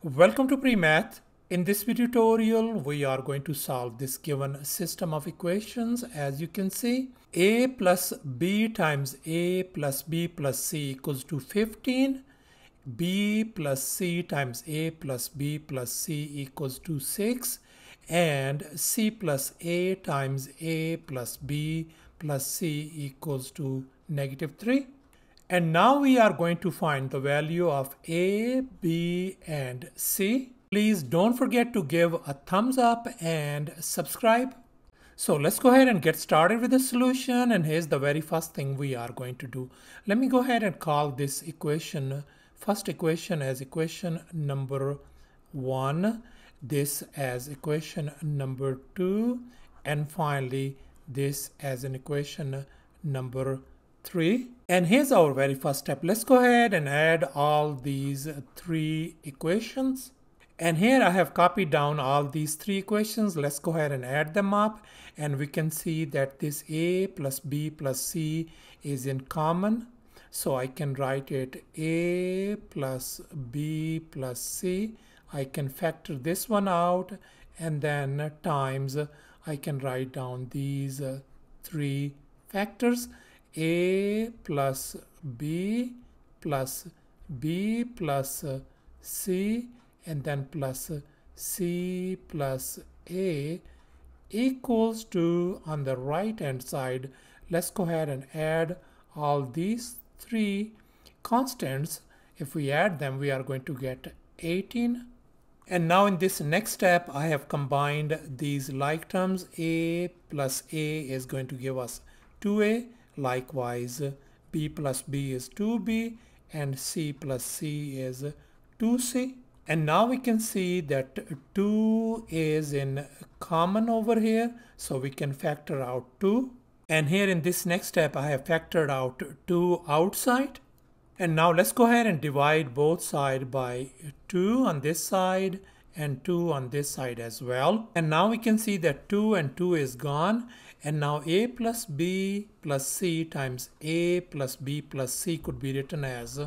Welcome to PreMath. In this video tutorial, we are going to solve this given system of equations. As you can see, a plus b times a plus b plus c equals to 15. b plus c times a plus b plus c equals to 6. And c plus a times a plus b plus c equals to negative 3. And now we are going to find the value of A, B, and C. Please don't forget to give a thumbs up and subscribe. So let's go ahead and get started with the solution. And here's the very first thing we are going to do. Let me go ahead and call this equation, first equation as equation number one, this as equation number two, and finally this as an equation number 3. And here's our very first step. Let's go ahead and add all these three equations. And here I have copied down all these three equations. Let's go ahead and add them up. And we can see that this a plus b plus c is in common. So I can write it a plus b plus c. I can factor this one out and then times I can write down these three factors a plus b plus b plus c and then plus c plus a equals to on the right hand side let's go ahead and add all these three constants. If we add them we are going to get 18 and now in this next step I have combined these like terms. A plus a is going to give us 2a Likewise, b plus b is 2b and c plus c is 2c. And now we can see that 2 is in common over here. So we can factor out 2. And here in this next step, I have factored out 2 outside. And now let's go ahead and divide both sides by 2 on this side and 2 on this side as well. And now we can see that 2 and 2 is gone. And now a plus b plus c times a plus b plus c could be written as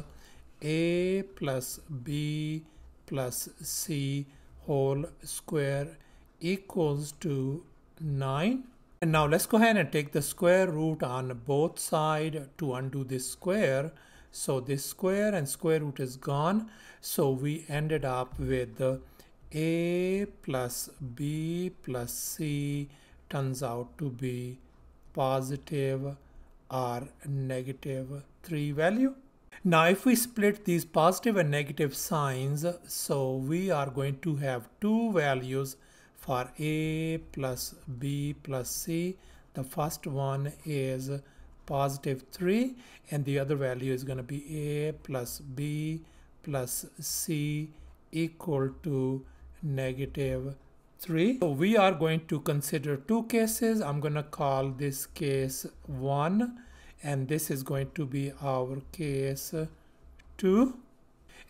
a plus b plus c whole square equals to 9. And now let's go ahead and take the square root on both sides to undo this square. So this square and square root is gone. So we ended up with a plus b plus c turns out to be positive or negative 3 value. Now if we split these positive and negative signs, so we are going to have two values for a plus b plus c. The first one is positive 3 and the other value is going to be a plus b plus c equal to negative 3. So we are going to consider two cases. I'm going to call this case 1 and this is going to be our case 2.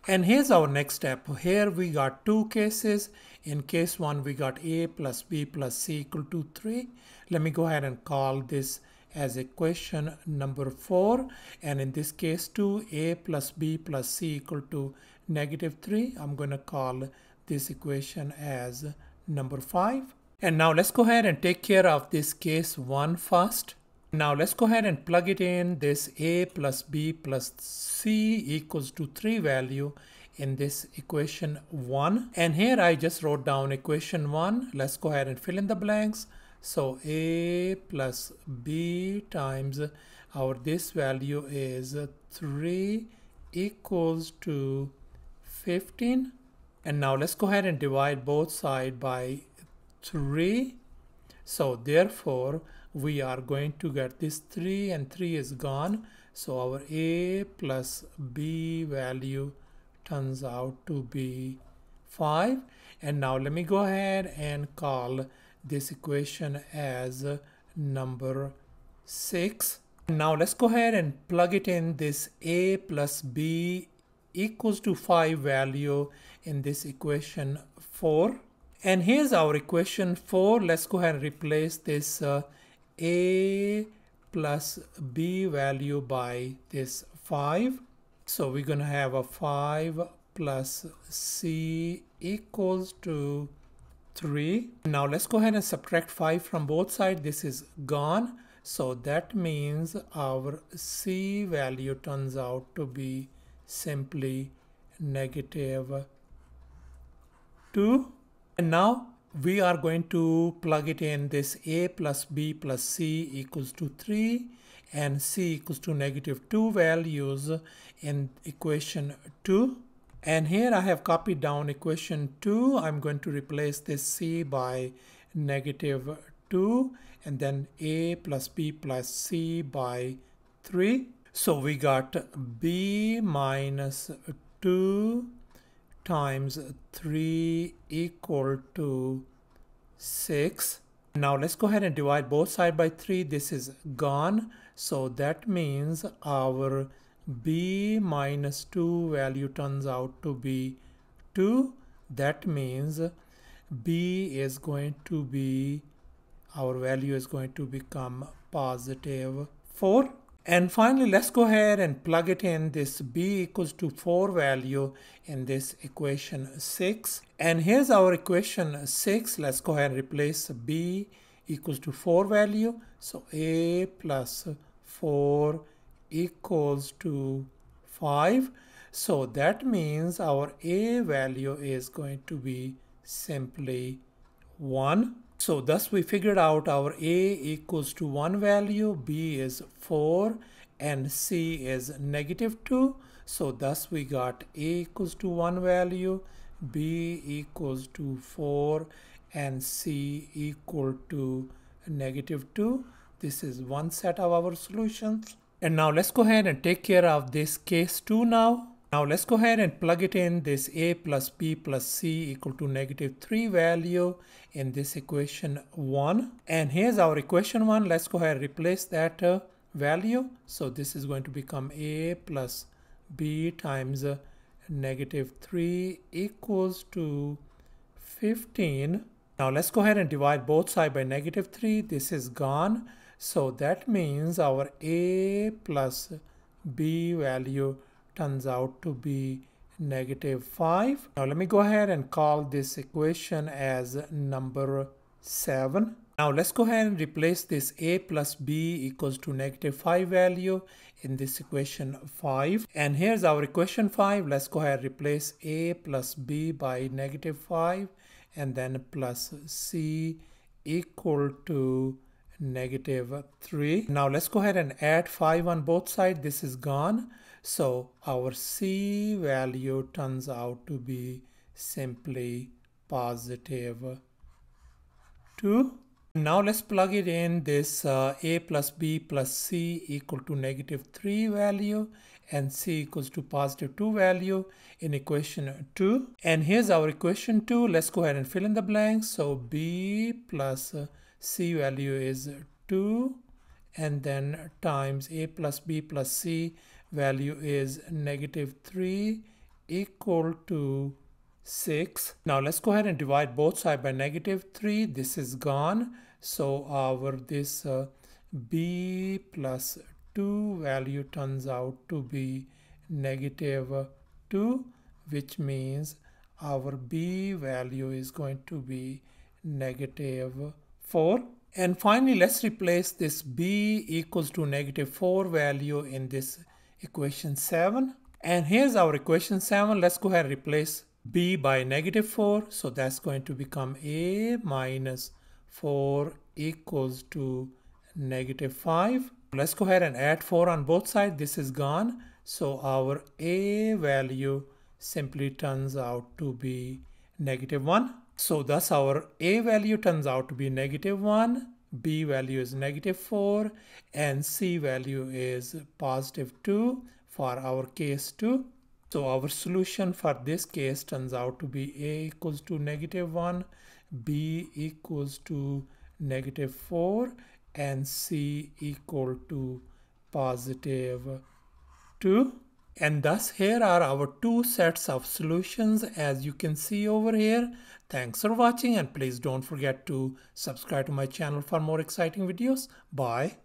And here's our next step. Here we got two cases. In case 1 we got a plus b plus c equal to 3. Let me go ahead and call this as equation number 4 and in this case 2 a plus b plus c equal to negative 3 I'm going to call this equation as number 5. And now let's go ahead and take care of this case 1 first. Now let's go ahead and plug it in this a plus b plus c equals to 3 value in this equation 1. And here I just wrote down equation 1. Let's go ahead and fill in the blanks. So a plus b times our this value is 3 equals to 15 and now let's go ahead and divide both sides by 3. So therefore, we are going to get this 3 and 3 is gone. So our a plus b value turns out to be 5. And now let me go ahead and call this equation as number 6. Now let's go ahead and plug it in this a plus b equals to 5 value in this equation 4. And here's our equation 4. Let's go ahead and replace this uh, a plus b value by this 5. So we're going to have a 5 plus c equals to 3. Now let's go ahead and subtract 5 from both sides. This is gone. So that means our c value turns out to be simply negative. 2. And now we are going to plug it in this a plus b plus c equals to 3 and c equals to negative 2 values in equation 2 and here I have copied down equation 2 I'm going to replace this c by negative 2 and then a plus b plus c by 3 so we got b minus 2 times 3 equal to 6. Now let's go ahead and divide both side by 3. This is gone. So that means our b minus 2 value turns out to be 2. That means b is going to be, our value is going to become positive 4. And finally, let's go ahead and plug it in this b equals to 4 value in this equation 6. And here's our equation 6. Let's go ahead and replace b equals to 4 value. So a plus 4 equals to 5. So that means our a value is going to be simply 1. So thus we figured out our A equals to 1 value, B is 4 and C is negative 2. So thus we got A equals to 1 value, B equals to 4 and C equal to negative 2. This is one set of our solutions. And now let's go ahead and take care of this case 2 now. Now let's go ahead and plug it in this a plus b plus c equal to negative 3 value in this equation 1. And here's our equation 1. Let's go ahead and replace that uh, value. So this is going to become a plus b times uh, negative 3 equals to 15. Now let's go ahead and divide both sides by negative 3. This is gone. So that means our a plus b value turns out to be negative 5. Now let me go ahead and call this equation as number 7. Now let's go ahead and replace this a plus b equals to negative 5 value in this equation 5. And here's our equation 5. Let's go ahead and replace a plus b by negative 5 and then plus c equal to negative 3. Now let's go ahead and add 5 on both sides. This is gone. So our C value turns out to be simply positive 2. Now let's plug it in this uh, a plus b plus c equal to negative 3 value and c equals to positive 2 value in equation 2. And here's our equation 2. Let's go ahead and fill in the blanks. So b plus c value is 2 and then times a plus b plus c value is negative 3 equal to 6. Now let's go ahead and divide both sides by negative 3. This is gone. So our this uh, b plus 2 value turns out to be negative 2 which means our b value is going to be negative 4. And finally, let's replace this b equals to negative 4 value in this equation 7. And here's our equation 7. Let's go ahead and replace b by negative 4. So that's going to become a minus 4 equals to negative 5. Let's go ahead and add 4 on both sides. This is gone. So our a value simply turns out to be negative 1. So thus our a value turns out to be negative 1 b value is negative 4 and c value is positive 2 for our case 2. So our solution for this case turns out to be a equals to negative 1, b equals to negative 4 and c equal to positive 2. And thus here are our two sets of solutions as you can see over here. Thanks for watching and please don't forget to subscribe to my channel for more exciting videos. Bye.